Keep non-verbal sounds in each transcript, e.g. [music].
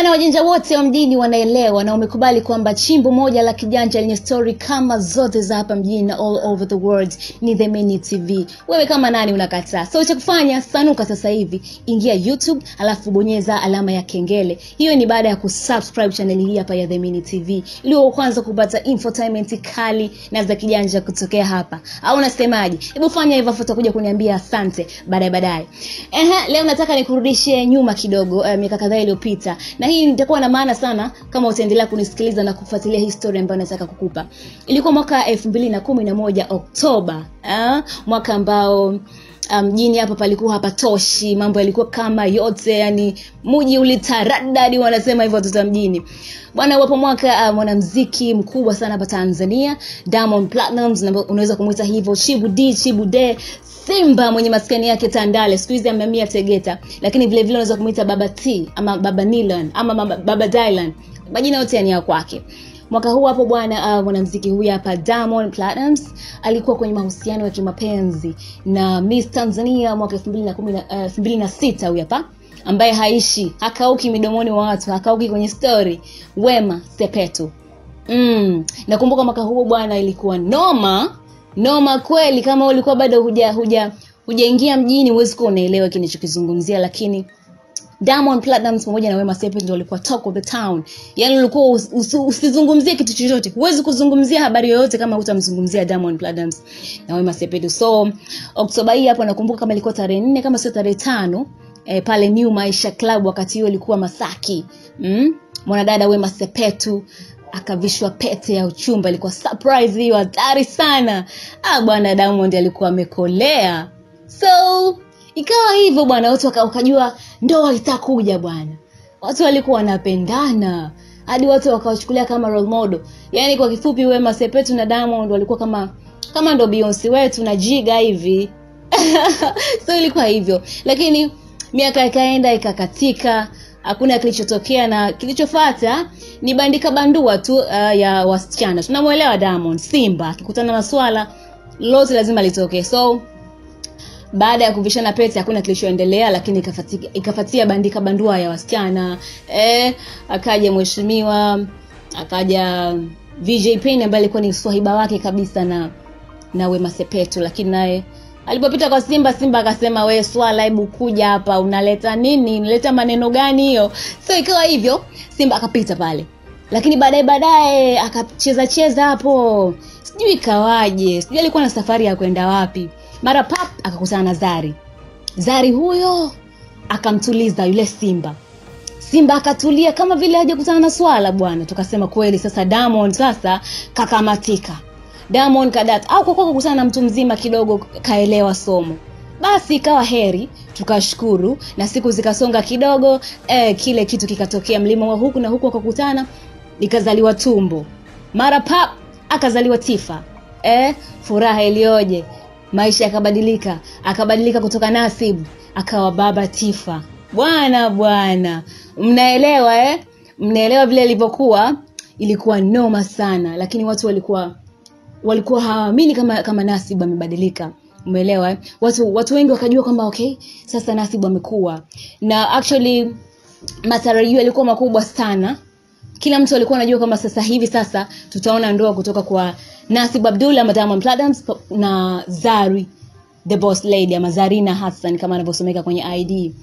bana wajanja wote wa mjini wanaelewa na wamekubali kwamba chimbo moja la kijanja lenye story kama zote za hapa mjini na all over the world ni The Mini TV. Wewe kama nani unakataa? So cha kufanya sanuka sasa hivi, ingia YouTube alafu bonyeza alama ya kengele. Hiyo ni baada ya kusubscribe channel hii hapa ya The Mini TV ili kwanza kupata infotainment kali na za kijanja kutokea hapa. Au unasemaje? Hebu fanya hivyo afu utakuja kuniambia asante baadaye baadaye. Ehe, leo nataka nikurudishe nyuma kidogo miaka miaka kadhaa iliyopita na hii nitakuwa na maana sana kama utaendelea kunisikiliza na kufuatilia historia ambayo nataka kukupa ilikuwa mwaka elfu mbili na kumi na moja oktoba eh? mwaka ambao mjini um, hapa palikuwa hapatoshi mambo yalikuwa kama yote yani muji ulitaradadi wanasema hivyo watoto wa mjini. Bwana wapo mwaka uh, mwanamziki mkubwa sana hapa tanzania diamond platinums unaweza kumwita hivyo chibu d chibu d simba mwenye maskani yake tandale siku hizi ameamia tegeta. Lakini vile vile unaweza kumwita baba t ama baba nilan ama baba dylan. Majina yote yani ya kwake mwaka huu hapo bwana uh, mwanamziki huyu hapa Diamond Platnumz alikuwa kwenye mahusiano ya kimapenzi na Miss Tanzania mwaka 2016 uh, huyu hapa ambaye haishi hakauki midomoni wa watu hakauki kwenye story Wema Sepetu mm. nakumbuka mwaka huo bwana ilikuwa noma noma kweli kama ulikuwa bado huja huja hujaingia mjini huwezi kuwa unaelewa kinachokizungumzia lakini Diamond Platnumz pamoja na Wema Sepetu ndio walikuwa talk of the town. Yaani ulikuwa us, us, usizungumzie kitu chochote. Huwezi kuzungumzia habari yoyote kama hutamzungumzia Diamond Platnumz na Wema Sepetu. So Oktoba hii hapo nakumbuka kama ilikuwa tarehe nne kama sio tarehe tano eh, pale New Maisha Club wakati hiyo ilikuwa Masaki. Mm? Mwanadada Wema Sepetu akavishwa pete ya uchumba ilikuwa surprise hiyo hatari sana. Ah bwana Diamond alikuwa amekolea. So ikawa hivyo bwana watu wakajua ndoa itakuja bwana. Watu walikuwa wanapendana. Hadi watu wakawachukulia kama role model. Yaani kwa kifupi wema sepetu na diamond walikuwa kama kama ndo beyonce wetu na jiga hivi. [laughs] So ilikuwa hivyo. Lakini miaka ikaenda ikakatika. Hakuna kilichotokea na kilichofata ni bandika bandua tu uh, ya wasichana. Tunamwelewa diamond simba akikutana na swala lote lazima litokee. So baada ya kuvishana pete hakuna kilichoendelea lakini ikafatia, bandika bandua ya wasichana. E, akaja mheshimiwa akaja VJ Pain ambaye alikuwa ni swahiba wake kabisa na na Wema Sepetu. Lakini naye alipopita kwa Simba Simba akasema we swala hebu kuja hapa unaleta nini? Unaleta maneno gani hiyo? So ikawa hivyo Simba akapita pale. Lakini baadaye baadaye akacheza cheza hapo. Sijui ikawaje sijui alikuwa na safari ya kwenda wapi mara pap akakutana na zari. Zari huyo akamtuliza yule simba. Simba akatulia kama vile hajakutana na swala bwana. Tukasema kweli sasa damon sasa kakamatika. Damon kadat au kwa kukutana na mtu mzima kidogo kaelewa somo. Basi ikawa heri tukashukuru na siku zikasonga kidogo eh, kile kitu kikatokea mlima wa huku na huku wakakutana ikazaliwa tumbo. Mara pap akazaliwa tifa. Eh, furaha iliyoje maisha yakabadilika akabadilika kutoka nasib akawa baba tifa. Bwana bwana. Mnaelewa eh? mnaelewa vile ilivyokuwa? Ilikuwa noma sana lakini watu walikuwa walikuwa hawaamini kama kama nasib amebadilika. Umeelewa eh? watu watu wengi wakajua kwamba okay sasa nasib amekuwa. Na actually matarajio yalikuwa makubwa sana kila mtu alikuwa anajua kwamba sasa hivi sasa tutaona ndoa kutoka kwa Nasib abdullah ama Diamond Platnumz na Zari the boss lady ama Zarina Hassan kama anavyosomeka kwenye ID.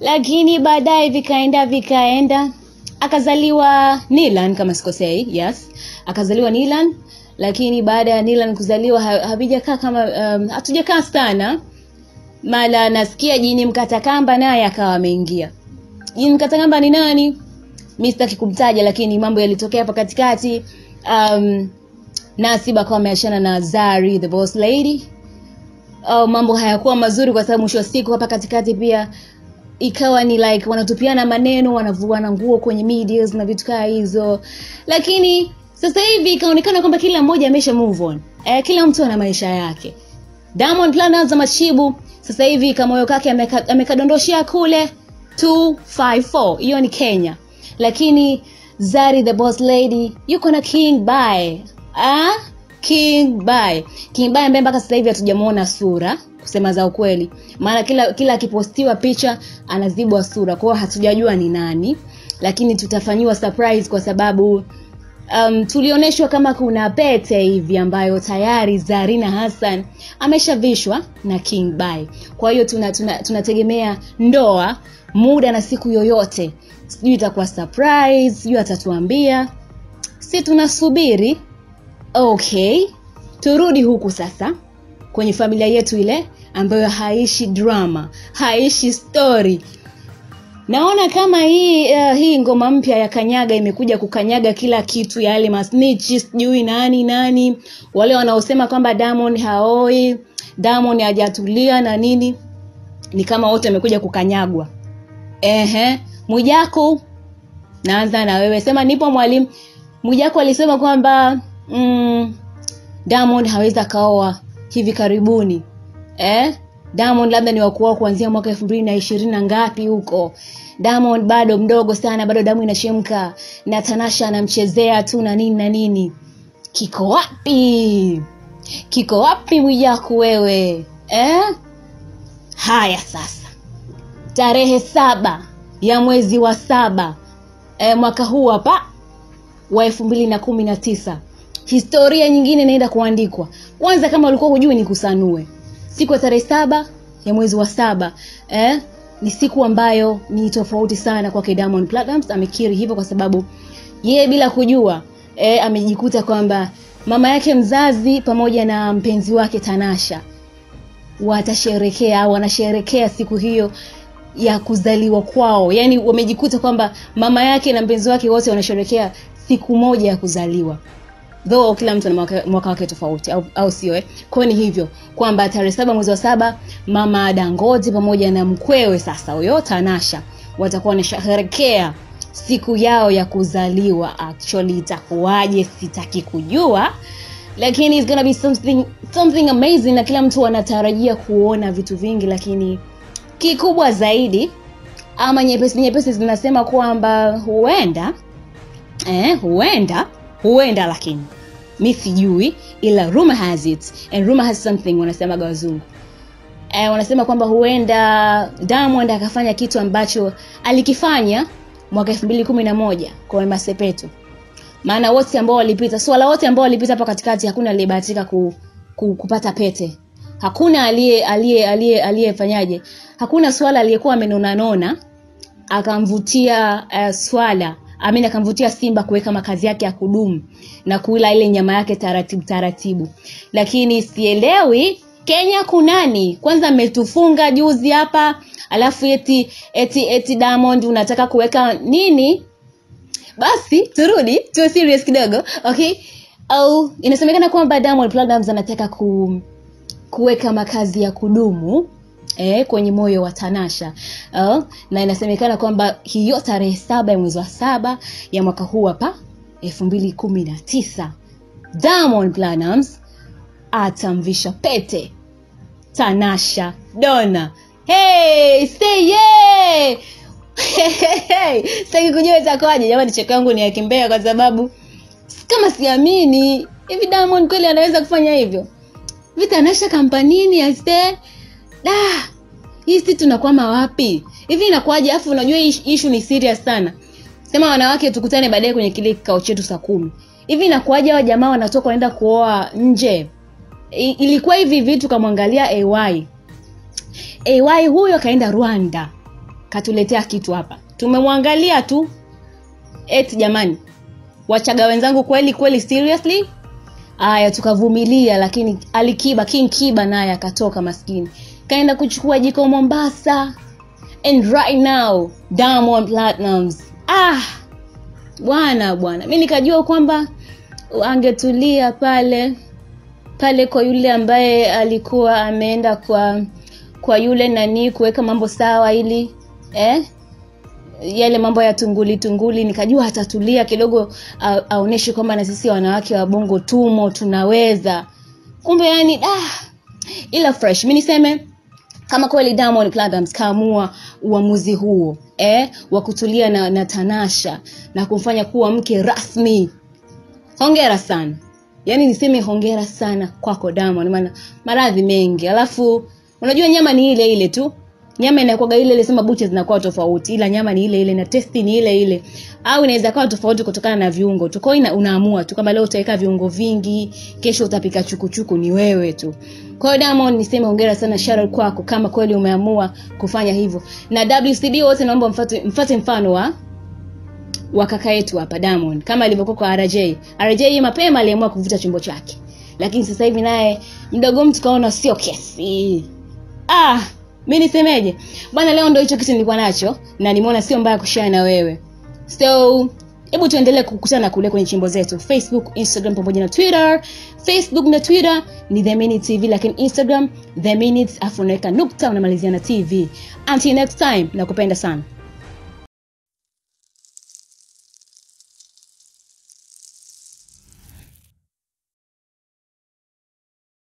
Lakini baadaye vikaenda vikaenda akazaliwa Nilan kama sikosei, yes. Akazaliwa Nilan lakini baada ya Nilan kuzaliwa havijakaa kama um, hatujakaa sana. Mala nasikia jini mkatakamba naye akawa ameingia. Jini mkatakamba ni nani? Mimi sitaki kumtaja lakini mambo yalitokea hapa katikati. Um, Nasib akawa ameachana na Zari the boss lady. uh, mambo hayakuwa mazuri kwa sababu mwisho wa siku hapa katikati pia ikawa ni like wanatupiana maneno, wanavuana nguo kwenye medias na vitu kama hizo, lakini sasa hivi ikaonekana kwamba kila mmoja amesha move on. Eh, kila mtu ana maisha yake. Diamond planners za machibu sasa hivi kamoyo kake amekadondoshia ameka kule 254 hiyo ni Kenya, lakini Zari the boss lady yuko na King Bye ah King Bye. King Bye ambaye mpaka sasa hivi hatujamuona sura kusema za ukweli, maana kila kila akipostiwa picha anazibwa sura, kwa hatujajua ni nani. lakini tutafanyiwa surprise kwa sababu um, tulionyeshwa kama kuna pete hivi ambayo tayari Zarina Hassan ameshavishwa na King Bai. Kwa hiyo tunategemea tuna, tuna ndoa muda na siku yoyote, sijui itakuwa surprise, sijui atatuambia, si tunasubiri. Okay, turudi huku sasa kwenye familia yetu ile ambayo haishi drama, haishi story. Naona kama hii uh, hii ngoma mpya ya Kanyaga imekuja kukanyaga kila kitu, yale masnichi sijui nani nani, wale wanaosema kwamba damon haoi, damon hajatulia na nini, ni kama wote wamekuja kukanyagwa. Ehe, Mwijaku, naanza na wewe, sema nipo mwalimu. Mwijaku alisema kwamba mm, Diamond hawezi akaoa hivi karibuni eh? Diamond labda ni wakuoa kuanzia mwaka elfu mbili na ishirini na ngapi huko. Diamond bado mdogo sana, bado damu inachemka na Tanasha anamchezea tu na nini na nini. Kiko wapi? Kiko wapi Mwijaku wewe eh? Haya sasa, tarehe saba ya mwezi wa saba e, mwaka huu hapa wa elfu mbili na kumi na tisa historia nyingine inaenda kuandikwa. Kwanza, kama ulikuwa hujui, ni kusanue siku ya tarehe saba ya mwezi wa saba eh, ni siku ambayo ni tofauti sana kwake Diamond Platnumz. Amekiri hivyo kwa sababu yeye bila kujua eh, amejikuta kwamba mama yake mzazi pamoja na mpenzi wake Tanasha watasherekea au wanasherekea siku hiyo ya kuzaliwa kwao, yaani wamejikuta kwamba mama yake na mpenzi wake wote wanasherekea siku moja ya kuzaliwa though kila mtu ana mwaka, wake tofauti au, au sio eh? Kwa ni hivyo kwamba tarehe saba mwezi wa saba mama Dangote pamoja na mkwewe sasa huyo Tanasha watakuwa wanasherehekea siku yao ya kuzaliwa. Actually itakuwaje sitaki kujua, lakini it's gonna be something something amazing, na kila mtu anatarajia kuona vitu vingi, lakini kikubwa zaidi ama nyepesi nyepesi zinasema kwamba huenda eh, huenda huenda lakini mi sijui ila rumor has it and rumor has something wanasemaga wazungu. Eh, wanasema kwamba huenda Diamond akafanya kitu ambacho alikifanya mwaka elfu mbili kumi na moja kwa masepeto maana wote ambao walipita swala wote ambao walipita hapa katikati hakuna aliyebahatika ku, ku, kupata pete hakuna aliye aliye aliye aliyefanyaje hakuna swala aliyekuwa amenonanona akamvutia uh, swala amin akamvutia Simba kuweka makazi yake ya kudumu na kuila ile nyama yake taratibu taratibu, lakini sielewi Kenya kunani? Kwanza mmetufunga juzi hapa, alafu eti eti eti Diamond unataka kuweka nini? Basi turudi tuwe serious kidogo, okay? Au inasemekana kwamba Diamond Platnumz anataka ku, kuweka makazi ya kudumu eh, kwenye moyo wa Tanasha uh, na inasemekana kwamba hiyo tarehe saba ya mwezi wa saba ya mwaka huu hapa elfu mbili kumi na tisa Diamond atamvisha pete Tanasha Dona. Hey, say yeah! [laughs] Sitaki kujua itakuwaje jamani, cheko yangu ni ya kimbea kwa sababu kama siamini hivi Diamond kweli anaweza kufanya hivyo. Hivi anaisha kampanini aste da hii tunakwama wapi? Hivi inakuwaje? Afu unajua ishu ni serious sana. Sema wanawake tukutane baadaye kwenye kile kikao chetu saa kumi. Hivi inakuwaje hawa jamaa wanatoka wanaenda kuoa nje? I, ilikuwa hivi vitu kamwangalia ay ay huyo kaenda rwanda. Katuletea kitu hapa. Tumemwangalia tu. Eti jamani wachaga wenzangu kweli kweli seriously aya tukavumilia lakini alikiba king kiba naye akatoka maskini. Kaenda kuchukua jiko Mombasa. And right now Diamond Platnumz ah! Bwana bwana. Mi nikajua kwamba angetulia pale pale kwa yule ambaye alikuwa ameenda kwa kwa yule nani kuweka mambo sawa ili eh yale mambo ya tunguli tunguli nikajua atatulia kidogo aoneshe kwamba na sisi wanawake wa bongo tumo tunaweza. Kumbe yani ah ila fresh. Mi niseme kama kweli Diamond Platnumz kaamua uamuzi huo eh, wa kutulia na, na Tanasha na kumfanya kuwa mke rasmi, hongera sana. Yaani niseme hongera sana kwako Diamond, maana maradhi mengi, alafu unajua nyama ni ile ile tu nyama inakuwa ile ile sema bucha zinakuwa tofauti ila nyama ni ile ile na testi ni ile ile. Au inaweza kuwa tofauti kutokana na viungo tu. Kwa unaamua tu kama leo utaweka viungo vingi kesho utapika chukuchuku ni wewe tu. Kwa hiyo Diamond niseme hongera sana Sharon kwako kama kweli umeamua kufanya hivyo. Na WCB wote naomba mfate, mfate mfano wa wa kaka yetu hapa Diamond. Kama alivyokuwa kwa RJ RJ mapema aliamua kuvuta chombo chake. Lakini sasa hivi naye mdogo mtu kaona sio kesi. Ah mi nisemeje? Bwana leo ndo hicho kitu nilikuwa nacho na nimeona sio mbaya kushare na wewe. So hebu tuendelee kukutana kule kwenye chimbo zetu. Facebook instagram pamoja na twitter. Facebook na twitter ni the minute tv lakini instagram the minute afu unaweka nukta unamalizia na tv until next time nakupenda sana